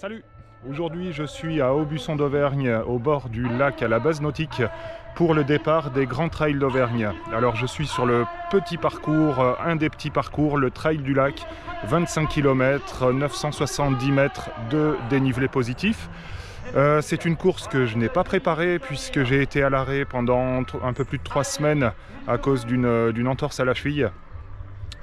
Salut Aujourd'hui je suis à Aubusson d'Auvergne, au bord du lac à la base nautique, pour le départ des grands trails d'Auvergne. Alors je suis sur le petit parcours, un des petits parcours, le trail du lac, 25 km, 970 mètres de dénivelé positif. Euh, c'est une course que je n'ai pas préparée puisque j'ai été à l'arrêt pendant un peu plus de trois semaines à cause d'une entorse à la cheville.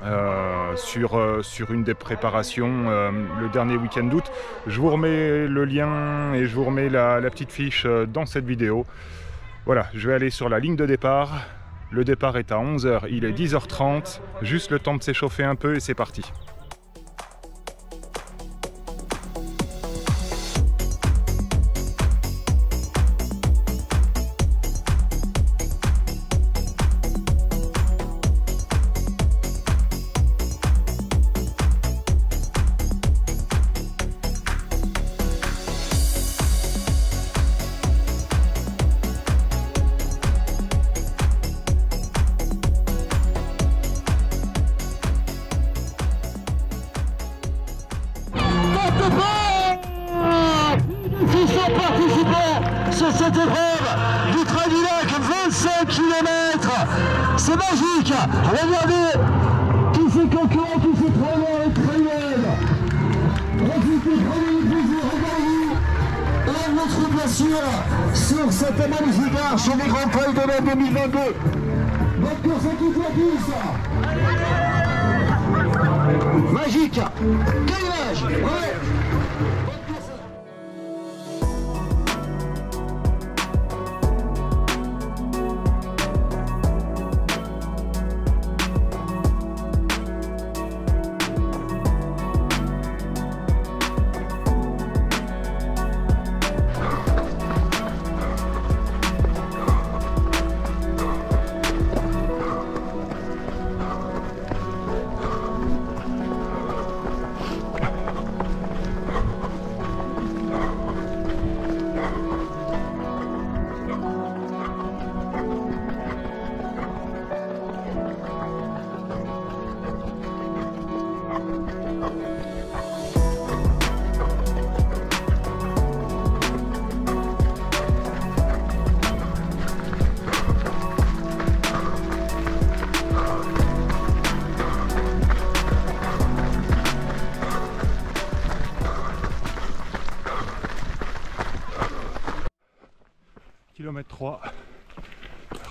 Euh, sur, euh, sur une des préparations euh, le dernier week-end d'août. Je vous remets le lien et je vous remets la, la petite fiche dans cette vidéo. Voilà, je vais aller sur la ligne de départ. Le départ est à 11h, il est 10h30, juste le temps de s'échauffer un peu et c'est parti. Sur cette épreuve du train du lac, 25 km. C'est magique. Regardez tous ces concurrents, tous ces traîneurs et traîneuses. Profitez, prenez le plaisir, regardez Et bien sûr sur cette magnifique arche des Grands Trails de l'année 2022. Votre course à toute la piste. Magique. Quelle image.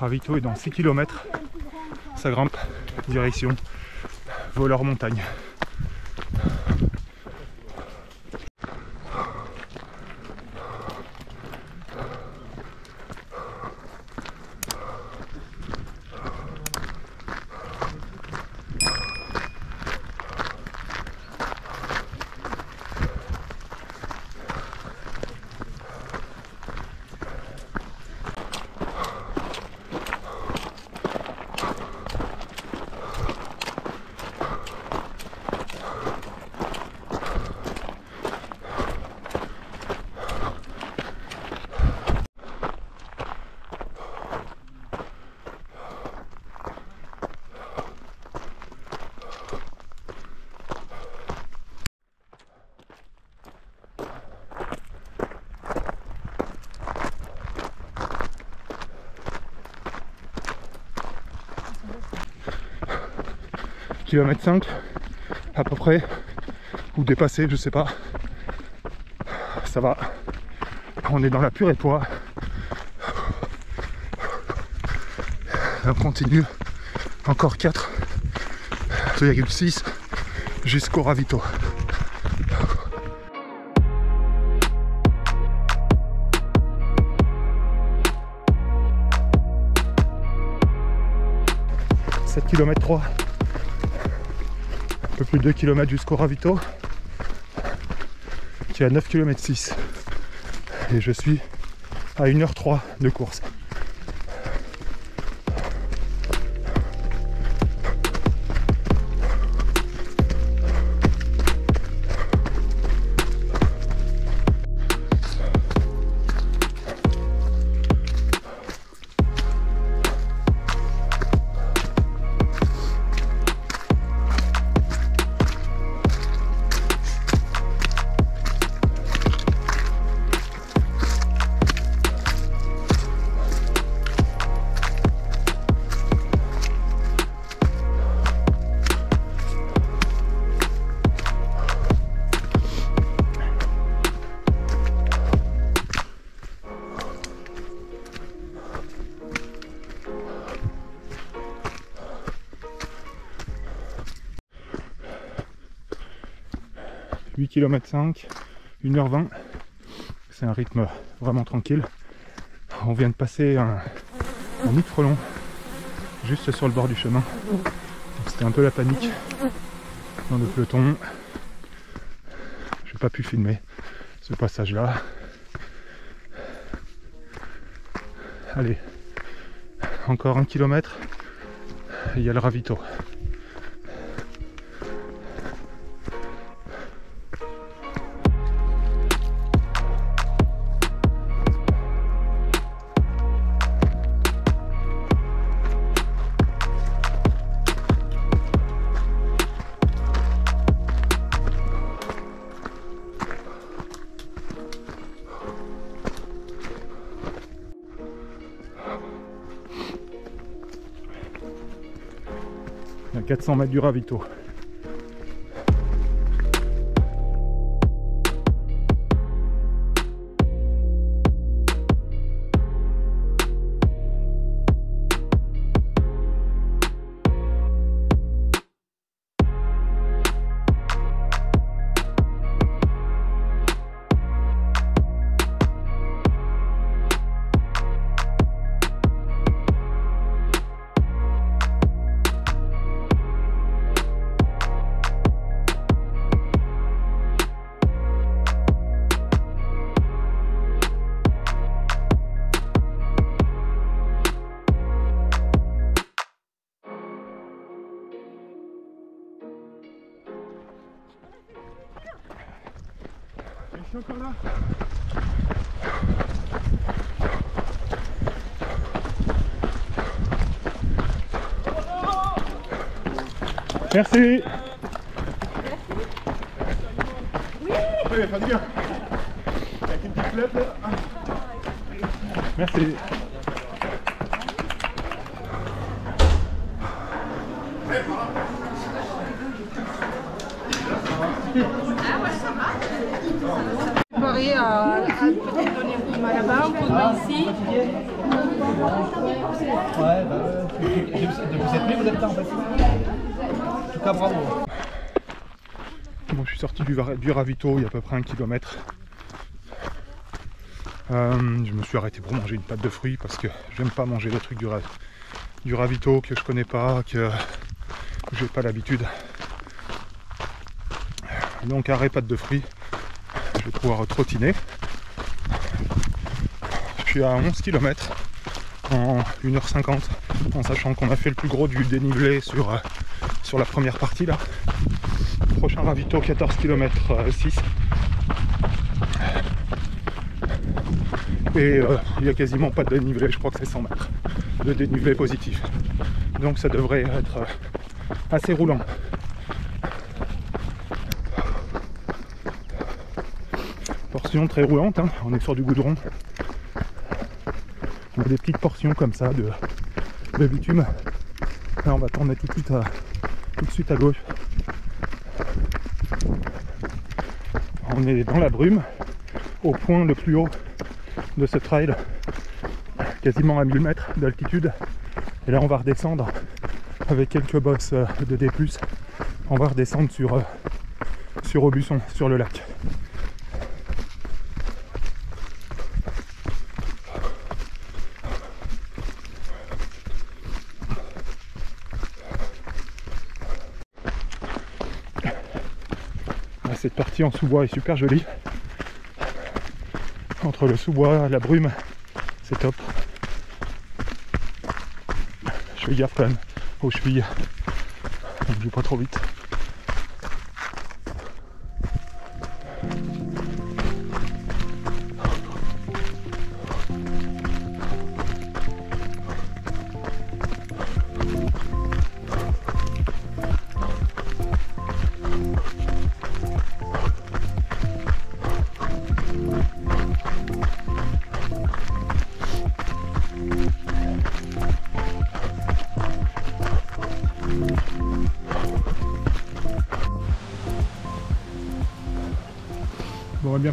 Ravito est dans 6 km. Ça grimpe direction Voleur Montagne. Kilomètre 5 à peu près ou dépasser je sais pas. Ça va. On est dans la pure et poids on continue. Encore 4 2,6 jusqu'au ravito. 7 km 3 un peu plus de 2 km jusqu'au ravito qui est à 9 km 6 et je suis à 1h03 de course 8 km 5, 1h20. C'est un rythme vraiment tranquille. On vient de passer un, un nid de frelon juste sur le bord du chemin. C'était un peu la panique dans le peloton. J'ai pas pu filmer ce passage là. Allez, encore un kilomètre, il y a le ravito. 400 mètres du ravito. Suis encore là. Merci. Oui, il fait du bien. Avec une petite flotte là. Merci. Préparer à, à peut-être donner un coup de main là-bas, un coup de main ici. Ouais, bah, ouais. Depuis depuis cette nuit, vous êtes là en fait. En tout cas, bravo. Bon, je suis sorti du, ravito il y a à peu près un kilomètre. Euh, je me suis arrêté pour manger une pâte de fruits parce que j'aime pas manger les trucs du, ra- du ravito que je connais pas, que j'ai pas l'habitude. Donc arrêt pâte de fruits, je vais pouvoir trottiner. Suis à 11 km en 1h50 en sachant qu'on a fait le plus gros du dénivelé sur, euh, la première partie là. Prochain ravito 14 km 6. Et euh, il n'y a quasiment pas de dénivelé, je crois que c'est 100 mètres de dénivelé positif. Donc ça devrait être euh, assez roulant. Portion très roulante, hein, on est sur du goudron. Des petites portions comme ça de, de bitume. Là on va tourner tout de suite à, tout de suite à gauche. On est dans la brume, au point le plus haut de ce trail, quasiment à 1000 mètres d'altitude. Et là, on va redescendre avec quelques bosses euh, de D+. On va redescendre sur, euh, sur Aubusson, sur le lac. Ah, Cette en sous-bois est super jolie. Entre le sous-bois, la brume, c'est top. Je fais gaffe même aux chevilles. Je vais pas trop vite.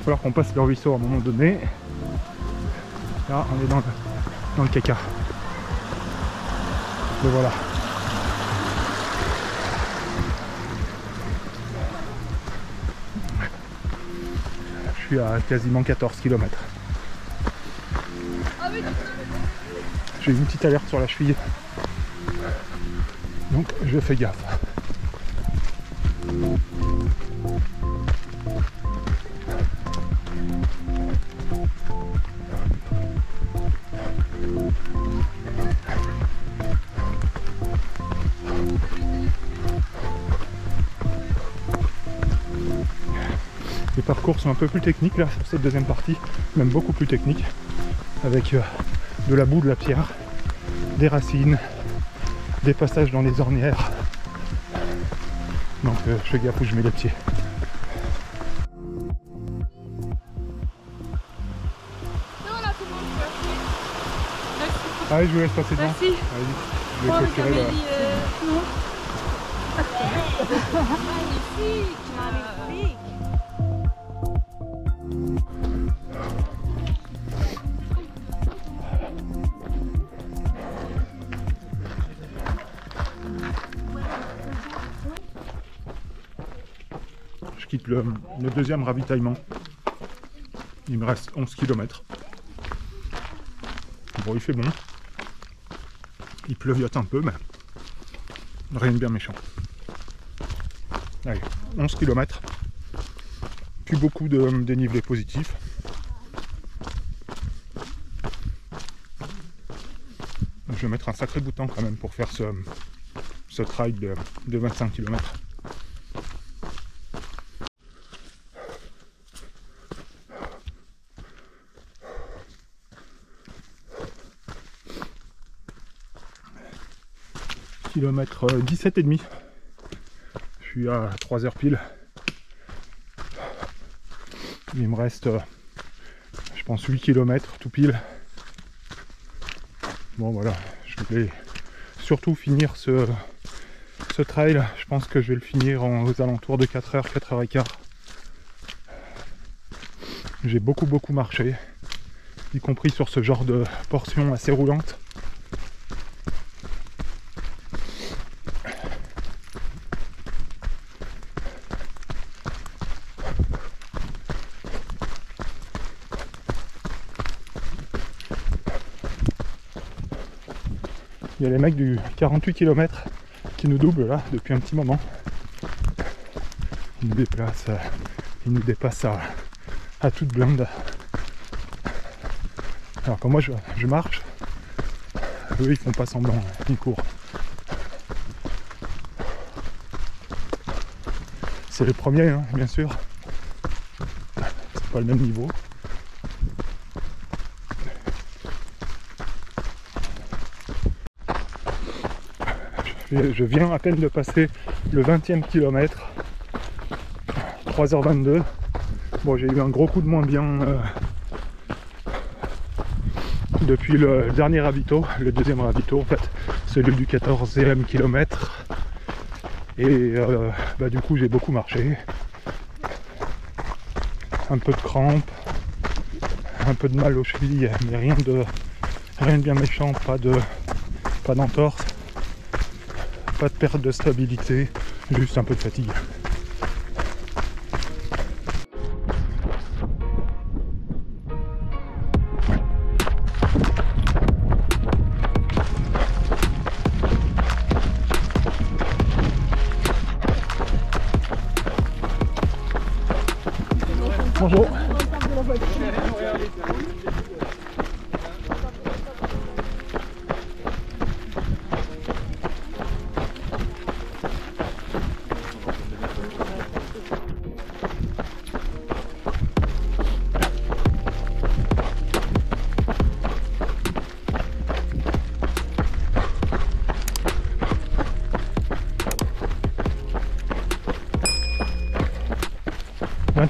Va falloir qu'on passe le ruisseau à un moment donné. Là, on est dans le, dans le caca. Le voilà. suis à quasiment 14 km. J'ai une petite alerte sur la cheville. Donc je fais gaffe. Les parcours sont un peu plus techniques là sur cette deuxième partie, même beaucoup plus techniques, avec euh, de la boue, de la pierre, des racines, des passages dans les ornières. Donc euh, je fais gaffe où je mets les pieds. Allez, je vous laisse passer devant. Merci. Allez, je vais Oh, clôturer euh, non. Magnifique, magnifique. Le, deuxième ravitaillement. Il me reste 11 km. Bon, il fait bon. Il pleuviote un peu, mais rien de bien méchant. Allez, 11 km. Plus beaucoup de dénivelé positif. Je vais mettre un sacré bout de temps quand même pour faire ce, ce trail de 25 km. Kilomètre 17 et demi. Je suis à 3 heures pile. Il me reste, euh, je pense, 8 km tout pile. Bon voilà, je voulais surtout finir ce, ce trail. Je pense que je vais le finir en- aux alentours de 4h, 4h15. J'ai beaucoup beaucoup marché, y compris sur ce genre de portion assez roulante. Les mecs du 48 km qui nous doublent là depuis un petit moment. Ils nous déplacent, euh, ils nous dépassent à, à toute blinde. Alors quand moi je, marche, eux ils font pas semblant, ils courent. C'est les premiers, hein, bien sûr. C'est pas le même niveau. Je viens à peine de passer le 20e kilomètre. 3h22. Bon, j'ai eu un gros coup de moins bien euh, depuis le dernier ravito, le deuxième ravito en fait, celui du 14e kilomètre. Et euh, bah, du coup, j'ai beaucoup marché. Un peu de crampes, un peu de mal aux chevilles, mais rien de, rien bien méchant, pas de pas d'entorse pas de perte de stabilité, juste un peu de fatigue. Bonjour.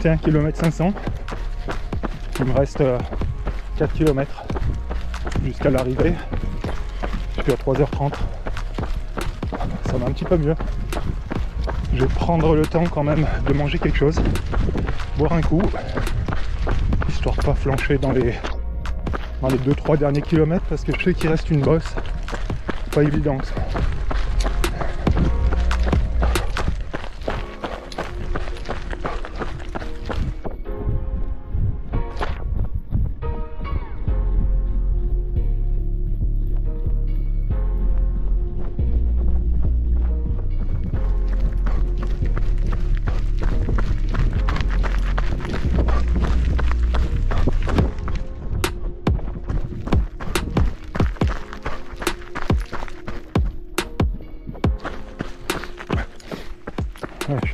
21 km 500. Il me reste euh, 4 km jusqu'à l'arrivée. Je suis à 3h30. Ça va un petit peu mieux. Je vais prendre le temps quand même de manger quelque chose, boire un coup, histoire de pas flancher dans les dans les 2-3 derniers kilomètres parce que je sais qu'il reste une bosse pas évidente. suis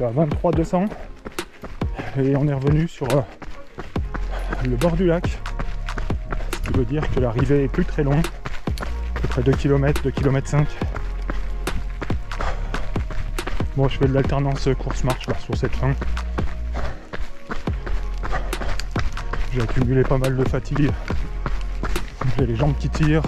à 23 200 et on est revenu sur euh, le bord du lac. Ce qui veut dire que l'arrivée est plus très longue, à peu près 2 km, 2 km 5. Bon, je fais de l'alternance course-marche là sur cette fin. J'ai accumulé pas mal de fatigue. J'ai les jambes qui tirent.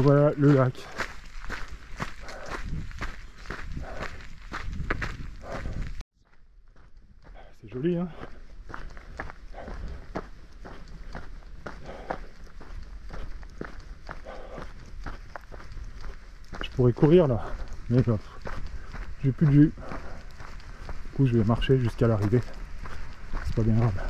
Revoilà le lac. C'est joli, hein Je pourrais courir là, mais j'ai plus de jus. Du coup, je vais marcher jusqu'à l'arrivée. C'est pas bien grave.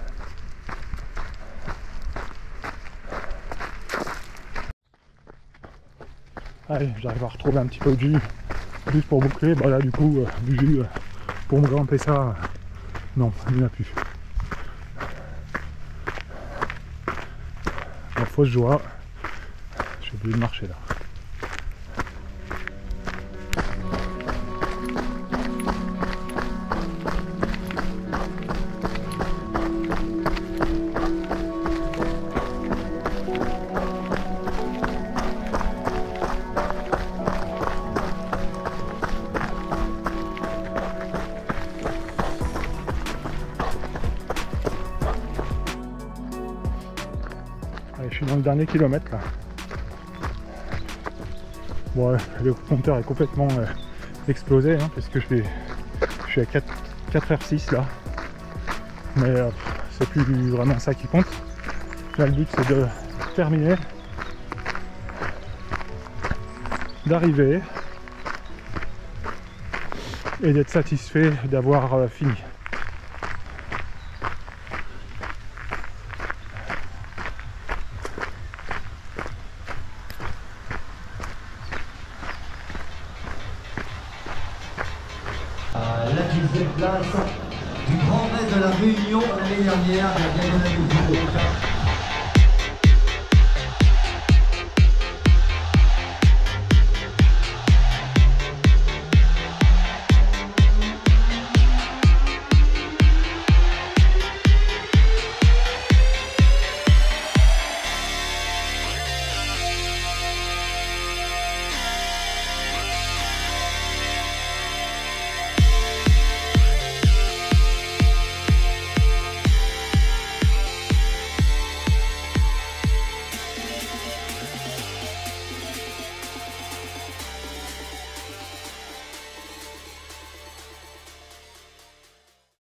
Allez, j'arrive à retrouver un petit peu de jus juste pour boucler. Bah là, du coup, euh, du jus euh, pour me grimper ça, euh, non, il n'y en a plus. La fausse joie, j'ai oublié de marcher là. Dernier là. Bon, ouais, le compteur est complètement euh, explosé hein, parce que je, vais, je suis à 4, 4h06 là. Mais euh, c'est plus vraiment ça qui compte. Là, le but c'est de terminer, d'arriver et d'être satisfait d'avoir euh, fini.